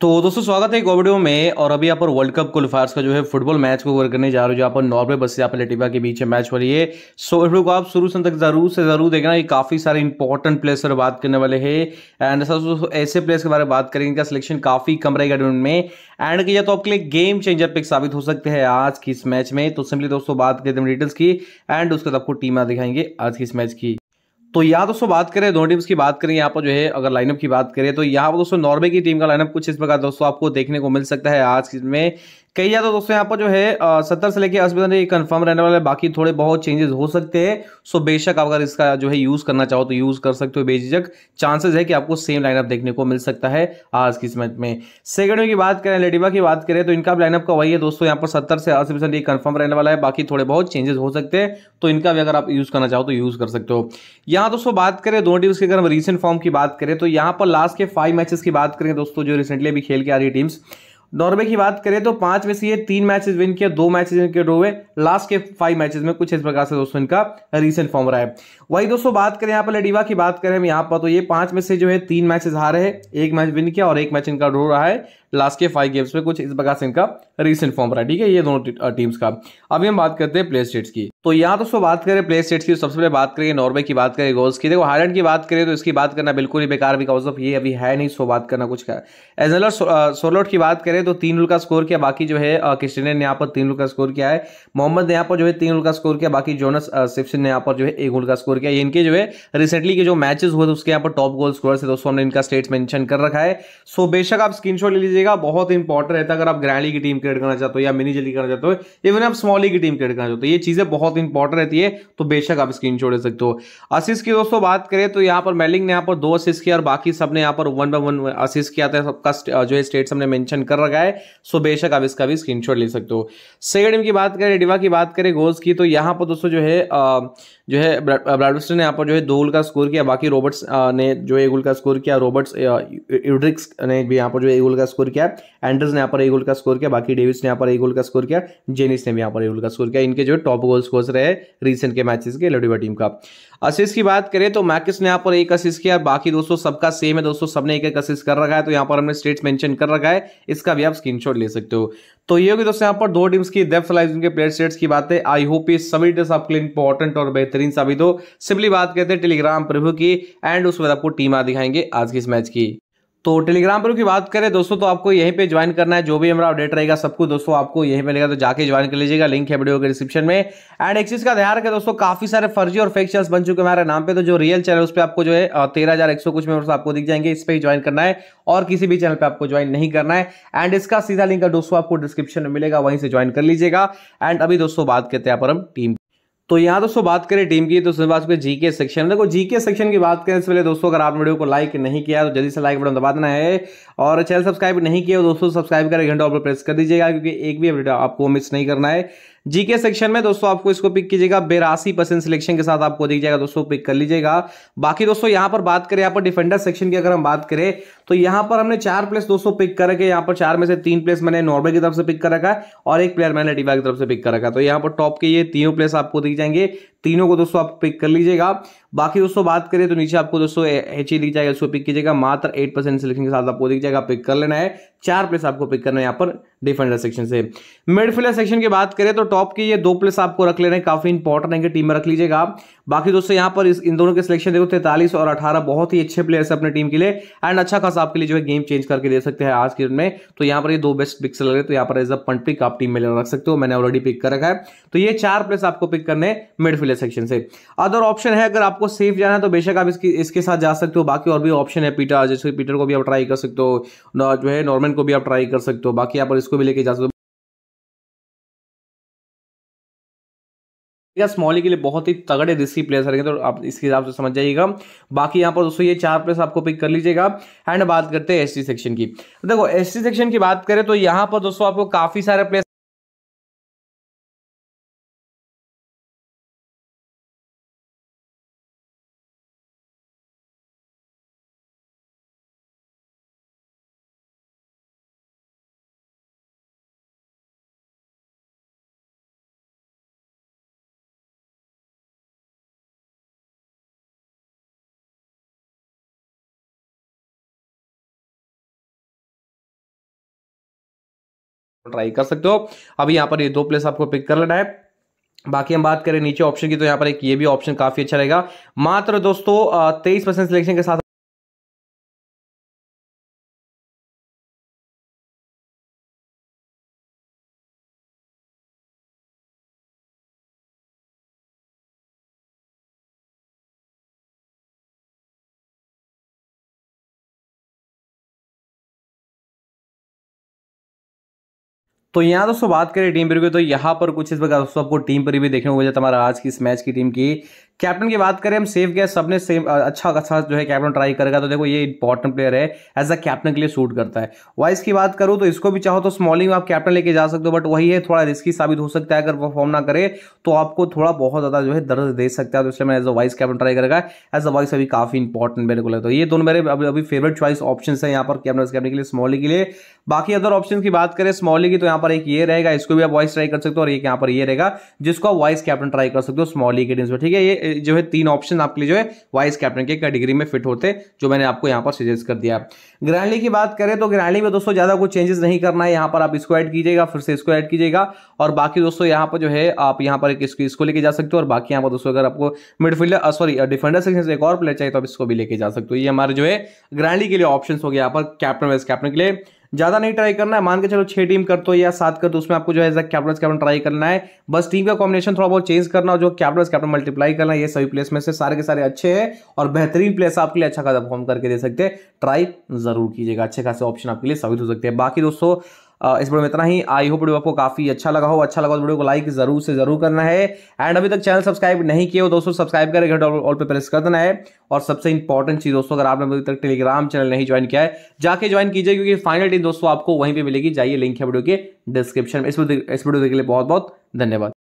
तो दोस्तों, स्वागत है एक वीडियो में। और अभी यहाँ पर वर्ल्ड कप क्वालिफायर्स का जो है फुटबॉल मैच को कवर करने जा रहे हो, जो यहाँ पर नॉर्वे बस यहाँ पर लेटिवा के बीच मैच हो रही है। सो वीडियो को आप शुरू से तक ज़रूर से ज़रूर देखना, ये काफ़ी सारे इंपॉर्टेंट प्लेयर्स पर बात करने वाले हैं। एंड ऐसे प्लेयर्स के बारे में बात करेंगे, इनका सिलेक्शन काफ़ी कम रहेगा में। एंड किया तो आपके लिए गेम चेंजर पिक साबित हो सकते हैं आज की इस मैच में। तो सिंपली दोस्तों, बात करते हैं डिटेल्स की। एंड उसके बाद आपको टीम दिखाएँगे आज की इस मैच की। तो यहाँ दोस्तों बात करें, दोनों टीम्स की बात करें, यहाँ पर जो है, अगर लाइनअप की बात करें तो यहाँ पर दोस्तों नॉर्वे की टीम का लाइनअप कुछ इस प्रकार दोस्तों, आपको देखने को मिल सकता है आज में। कई ज़्यादा दोस्तों यहाँ पर जो है सत्तर से लेकर अस्सी परसेंट कन्फर्म रहने वाले, बाकी थोड़े बहुत चेंजेस हो सकते हैं। सो बेशक आप अगर इसका जो है यूज़ करना चाहो तो यूज़ कर सकते हो, बेझिझक। चांसेस है कि आपको सेम लाइनअप देखने को मिल सकता है आज की मैच में। सेकंड की बात करें लेडिवा की बात करें तो इनका लाइनअप का वही है दोस्तों, यहाँ पर सत्तर से अस्सी परसेंट कन्फर्म रहने वाला है, बाकी थोड़े बहुत चेंजेस हो सकते हैं तो इनका भी अगर आप यूज़ करना चाहो तो यूज़ कर सकते हो। यहाँ दोस्तों बात करें दो टीम्स की अगर हम रिसेंट फॉर्म की बात करें तो यहाँ पर लास्ट के फाइव मैचेस की बात करें दोस्तों, जो रिसेंटली अभी खेल के आ रही टीम्स नॉर्वे की बात करें तो पाँच में से ये तीन मैचेस विन किया, दो मैचेस इनके ड्रो हुए, लास्ट के फाइव मैचेस में कुछ इस प्रकार से दोस्तों इनका रीसेंट फॉर्म रहा है। वही दोस्तों बात करें यहाँ पर लडीवा की बात करें हम यहाँ पर तो ये पाँच में से जो है तीन मैचेस हारे हैं, एक मैच विन किया और एक मैच इनका ड्रो रहा है। लास्ट के फाइव गेम्स में कुछ इस प्रकार से इनका रिसेंट फॉर्म रहा ठीक है? ये दोनों टीम्स का। अभी हम बात करते हैं प्ले स्टेट्स की। तो यहाँ दोस्तों बात करें प्ले स्टेट्स की तो सबसे पहले बात करेंगे नॉर्वे की, बात करें गोल्स की। देखो हाईलैंड की बात करें तो इसकी बात करना बिल्कुल ही बेकार बिकॉज़ ऑफ़ ये अभी है नहीं सो बात करना कुछ का। एजनलर सोलोट की बात करें तो तीन का स्कोर किया, बाकी जो है क्रिस्टियन ने यहाँ पर तीन का स्कोर किया है। मोहम्मद ने यहाँ पर जो है तीन का स्कोर किया, बाकी जोनस सिप्सन ने यहाँ पर जो है एक गोल का स्कोर किया। इनके जो है रिसेंटली के जो मैचेस हुए थे, उसके यहाँ पर टॉप गोल स्कोर से दोस्तों, हमने इनका स्टेट्स मेंशन कर रखा है। सो बेशक आप स्क्रीनशॉट ले लीजिएगा, बहुत इंपॉर्टेंट रहता है अगर आप ग्रैंडली की टीम क्रिएट करना चाहते हो या मिनी जल्दी करना चाहते हो इवन आप स्मॉली की टीम क्रिएट करना चाहते हो ये चीज़ें बहुत इंपॉर्टेंट रहती है तो बेशक आप स्क्रीन छोड़ सकते हो। असिस की दोस्तों बात करें तो यहाँ पर मेलिंग ने यहाँ पर दो असिस किया और बाकी सबने यहाँ पर वन बाय वन असिस किया था, सबका जो है स्टेट हमने मेंशन कर रखा है सो बेशक आप इसका भी स्क्रीन ले सकते हो। सेकंड टीम की बात करें डिवा की बात करें गोल्स की तो यहाँ पर दोस्तों जो है जो है ब्राडविस्टर ने यहाँ पर जो है दो गोल का स्कोर किया, बाकी रॉबर्ट्स ने जो एक गोल का स्कोर किया रॉबर्ट्स यूड्रिक्स ने भी यहाँ पर जो एक गोल का स्कोर किया एंडर्स ने यहाँ पर एक गोल का स्कोर किया, बाकी डेविस ने यहाँ पर एक गोल का स्कोर किया जेनिस ने भी यहाँ पर एक गोल का स्कोर किया। इनके जो टॉप गोल स्कोर रहे रिसेंट के मैचेस के लडुआ टीम का। असिस्ट की बात करें तो मैकिस ने यहाँ पर एक असिस्ट किया, बाकी दोस्तों सबका सेम है, दोस्तों सबने एक एक असिस्ट कर रखा है तो यहाँ पर हमने स्टेट्स मेंशन कर रखा है, इसका भी आप स्क्रीनशॉट ले सकते हो। तो ये होगी दोस्तों यहाँ पर दो टीम्स की डेप्थ लाइव के प्लेयर स्टेट्स की बात। है आई होप ये सभी डिटेल्स आपके लिए इंपॉर्टेंट और बेहतरीन साबित हो। सिंपली बात करते हैं टेलीग्राम प्रभु की एंड उसके बाद आपको टीम आ दिखाएँगे आज की इस मैच की। तो टेलीग्राम पर की बात करें, दोस्तों तो आपको यहीं पे ज्वाइन करना है, जो भी हमारा अपडेट रहेगा सब कुछ दोस्तों, आपको यहीं पे मिलेगा तो जाके ज्वाइन कर लीजिएगा लिंक है वीडियो के डिस्क्रिप्शन में। एंड एक चीज़ का ध्यान रखें, दोस्तों, काफ़ी सारे फर्जी और फेक बन चुके हमारे नाम पे तो जो रियल चैनल उस पर आपको जो है तेरह हज़ार एक सौ कुछ मेंबर्स आपको दिख जाएँगे, इस पर ही ज्वाइन करना है, और किसी भी चैनल पर आपको ज्वाइन नहीं करना है। एंड इसका सीधा लिंक दोस्तों, आपको डिस्क्रिप्शन में मिलेगा, वहीं से ज्वाइन कर लीजिएगा। एंड अभी, दोस्तों, बात करते हैं पर हम टीम तो यहाँ दोस्तों बात करें टीम की तो करें जीके सेक्शन देखो जीके सेक्शन की बात करें, इससे पहले दोस्तों अगर आप वीडियो को लाइक नहीं किया तो जल्दी से लाइक बटन दबा देना है। और चैनल सब्सक्राइब नहीं किया दोस्तों सब्सक्राइब कर घंटा पर प्रेस कर दीजिएगा, क्योंकि एक भी अपडेट आपको मिस नहीं करना है। जीके सेक्शन में दोस्तों आपको इसको पिक कीजिएगा। बेरासी परसेंट सिलेक्शन के साथ आपको दिख जाएगा दोस्तों पिक कर लीजिएगा। बाकी दोस्तों, यहाँ पर बात करें, यहाँ पर डिफेंडर सेक्शन की अगर हम बात करें तो यहाँ पर हमने चार प्लेस दोस्तों पिक कर रखे यहाँ पर चार में से तीन प्लेस मैंने नॉर्वे की तरफ़ से पिक कर रखा है और एक प्लेयर मैंने डिबा की तरफ़ से पिक कर रखा है। तो यहाँ पर टॉप के ये तीनों प्लेस आपको दिख जाएँगे। तीनों को दोस्तों आप पिक कर लीजिएगा। बाकी दोस्तों, बात करें तो नीचे आपको दोस्तों एच दिख जाएगा, उसको पिक कीजिएगा, मात्र एट परसेंट सिलेक्शन के साथ आपको दिख जाएगा पिक कर लेना है। चार प्लेस आपको पिक करना है यहाँ पर डिफेंडर सेक्शन से। मिडफील्डर सेक्शन की बात करें तो टॉप के ये दो प्लेस आपको रख लेना है, काफ़ी इंपॉर्टेंट है कि टीम में रख लीजिएगा बाकी दोस्तों, यहाँ पर इस, इन दोनों के सिलेक्शन देखो, तैतालीस और अठारह, बहुत ही अच्छे प्लेयर्स अपने टीम के लिए। एंड अच्छा खासा आपके लिए जो है गेम चेंज करके दे सकते हैं आज के में। तो यहाँ पर ये दो बेस्ट पिक्स लग रहे तो यहाँ पर एज अ पंट पिक आप टीम में रख सकते हो, मैंने ऑलरेडी पिक कर रखा है। तो ये चार प्लेस आपको पिक करने मिडफील्डर सेक्शन से। अदर ऑप्शन है, अगर आपको सेफ़ जाना है तो बेशक आप इसकी, इसके साथ जा सकते हो। बाकी और भी ऑप्शन है पीटर जैसे पीटर को भी आप ट्राई कर सकते हो जो है नॉर्मन को भी आप ट्राई कर सकते हो। बाकी पर इसको भी लेके जा सकते हो। स्मॉली के लिए बहुत ही तगड़े रिस्की प्लेयर्स रहेंगे तो आप इसके हिसाब से समझ जाइएगा। बाकी यहाँ पर दोस्तों, ये चार प्लेयर्स आपको पिक कर लीजिएगा। एंड बात करते हैं एसटी सेक्शन की। देखो एसटी सेक्शन की बात करें तो यहाँ पर दोस्तों, आपको काफ़ी सारे प्लेयर्स ट्राई कर सकते हो। अभी यहाँ पर ये दो प्लेस आपको पिक कर लेना है। बाकी हम बात करें नीचे ऑप्शन की तो यहाँ पर एक ये भी ऑप्शन काफ़ी अच्छा रहेगा। मात्र दोस्तों तेईस परसेंट सिलेक्शन के साथ तो यहाँ दोस्तों बात करें टीम पर तो यहाँ पर कुछ इस प्रकार दोस्तों आपको टीम पर भी देखने को मिल जाता हमारा आज की इस मैच की टीम की कैप्टन की बात करें, हम सेफ़ गया सबने सेम अच्छा अच्छा जो है कैप्टन ट्राई करेगा तो देखो ये इंपॉर्टेंट प्लेयर है एज अ कैप्टन के लिए सूट करता है। वाइस की बात करूँ तो इसको भी चाहो तो स्मॉलिंग आप कैप्टन लेके जा सकते हो बट वही है, थोड़ा रिस्की साबित हो सकता है, अगर परफॉर्म ना करे तो आपको थोड़ा बहुत ज़्यादा जो है दर्द दे सकता है तो इसलिए मैं as a vice captain try करेगा। एज अ वाइस अभी काफ़ी इंपॉर्टेंट मेरे को लगता है। ये दोनों मेरे अभी अभी फेवरेट चॉइस ऑप्शन है यहाँ पर कैप्टन कैप्टन के लिए स्मॉली के लिए। बाकी अदर ऑप्शन की बात करें स्मॉली की तो यहाँ पर एक ये रहेगा, इसको भी आप वॉइस ट्राई कर सकते हो, और एक यहाँ पर ये रहेगा, जिसको आप वॉइस कैप्टन ट्राई कर सकते हो स्मॉली के टीम ठीक है, ये जो है तीन ऑप्शन आपके लिए जो है वाइस कैप्टन के कैटेगरी में फिट होते जो मैंने आपको यहाँ पर सजेस्ट कर दिया। ग्रैंडली की बात करें तो ग्रैंडली में दोस्तों ज़्यादा कुछ चेंजेस नहीं करना है। यहाँ पर आप इसको ऐड कीजिएगा फिर से इसको ऐड कीजिएगा। और बाकी दोस्तों यहाँ पर जो है आप यहाँ पर इसको, इसको लेके जा सकते हो। और बाकी यहाँ पर दोस्तों अगर आपको मिडफील्डर सॉरी डिफेंडर सेक्शन से एक और प्लेयर चाहिए तो आप इसको भी लेके जा सकते हो। ये हमारे जो है ग्रैंडली के लिए ऑप्शन हो गया यहाँ पर कैप्टन वाइस कैप्टन के लिए। ज़्यादा नहीं ट्राई करना है, मान के चलो छह टीम कर तो या सात कर दो, उसमें आपको जो है कैप्टन कैप्टन ट्राई करना है। बस टीम का कॉम्बिनेशन थोड़ा बहुत चेंज करना और जो कैप्टन कैप्टन मल्टीप्लाई करना है ये सभी प्लेस में से सारे के सारे अच्छे हैं और बेहतरीन प्लेस आपके लिए अच्छा खासा परफॉर्म करके दे सकते हैं। ट्राई ज़रूर कीजिएगा, अच्छे खासे ऑप्शन आपके लिए साबित हो सकते हैं। बाकी दोस्तों इस वीडियो में इतना ही। आई होप वीडियो आपको काफ़ी अच्छा लगा हो। अच्छा लगा तो वीडियो को लाइक ज़रूर से ज़रूर करना है। एंड अभी तक चैनल सब्सक्राइब नहीं किए हो दोस्तों सब्सक्राइब करके घंटे ऑल पे प्रेस कर देना है। और सबसे इंपॉर्टेंट चीज़ दोस्तों, अगर आपने अभी तक टेलीग्राम चैनल नहीं ज्वाइन किया है, जाके ज्वाइन कीजिए, क्योंकि फाइनल टीम दोस्तों आपको वहीं पर मिलेगी। जाइए लिंक है वीडियो के डिस्क्रिप्शन में। इस वीडियो के लिए बहुत बहुत धन्यवाद।